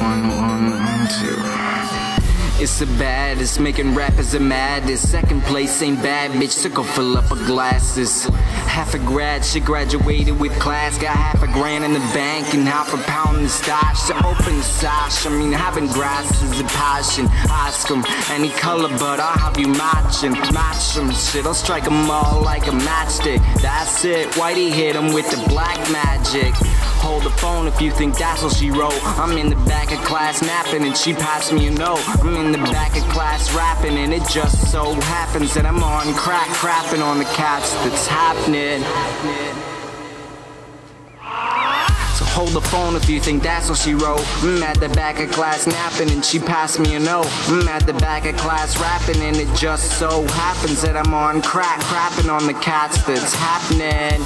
One, one, one, two. It's the baddest, making rappers the maddest. Second place ain't bad, bitch. Took a fill up of glasses. Half a grad, she graduated with class. Got half a grand in the bank and half a pound in stash. To open the sash, I mean, having grass is a passion. Ask 'em any color, but I'll have you matching. matching. shit. I'll strike 'em all like a matchstick. That's it, Whitey hit 'em with the black magic. Hold the phone if you think that's what she wrote. I'm in the back of class napping and she passed me a note. I'm in the back of class rapping and it just so happens that I'm on crack crapping on the cats that's happening. So hold the phone if you think that's what she wrote. I'm at the back of class napping and she passed me a note. I'm at the back of class rapping and it just so happens that I'm on crack crapping on the cats that's happening.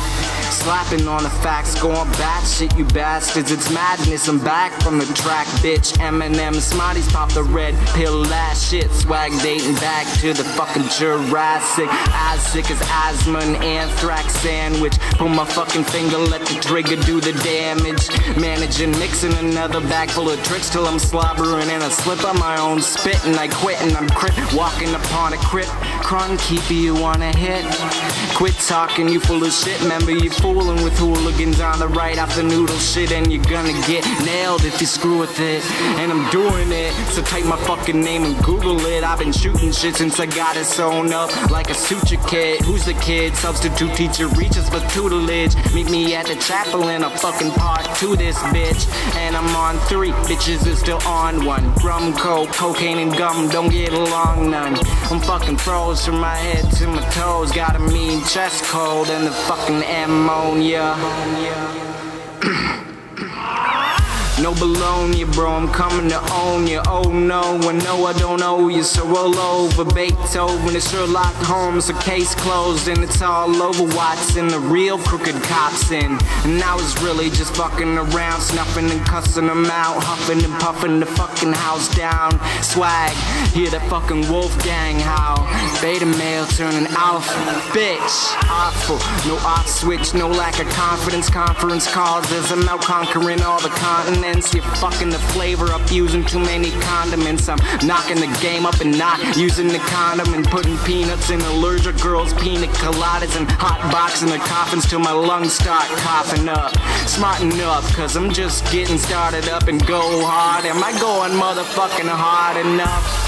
Slapping on the facts, going batshit, you bastards. It's madness. I'm back from the track, bitch. Eminem, Smarties pop the red pill, last shit. Swag dating back to the fucking Jurassic. As sick as asthma and anthrax sandwich. Pull my fucking finger, let the trigger do the damage. Managing, mixing another bag full of tricks till I'm slobbering and I slip on my own spit and I quit and I'm Crip. Walking upon a crit. crunk, keeper, you wanna hit? Quit talking, you full of shit. Remember, you fooling with hooligans on the right the noodle shit, and you're gonna get nailed if you screw with it. And I'm doing it, so type my fucking name and Google it. I've been shooting shit since I got it sewn up like a suture kid. Who's the kid? Substitute teacher reaches for tutelage. Meet me at the chapel in a fucking part to this bitch. And I'm three, bitches is still on one. Rum, coke, cocaine, and gum don't get along none. I'm fucking froze from my head to my toes. Got a mean chest cold and the fucking ammonia. No bologna, bro, I'm coming to own you. Oh no, I know I don't owe you, so roll over. Beethoven, it's Sherlock Holmes, a case closed, and it's all over. Watson, the real crooked cops in. And I was really just fucking around, snuffing and cussing them out, huffing and puffing the fucking house down. Swag, hear the fucking wolf gang howl. Beta male turning alpha, bitch, awful. No off switch, no lack of confidence. Conference calls as I'm out conquering all the continents. You're fucking the flavor up using too many condiments. I'm knocking the game up and not using the condom and putting peanuts in allergic girls' peanut coladas and hot boxing the coffins till my lungs start coughing up. Smarten up, cause I'm just getting started up and go hard. Am I going motherfucking hard enough?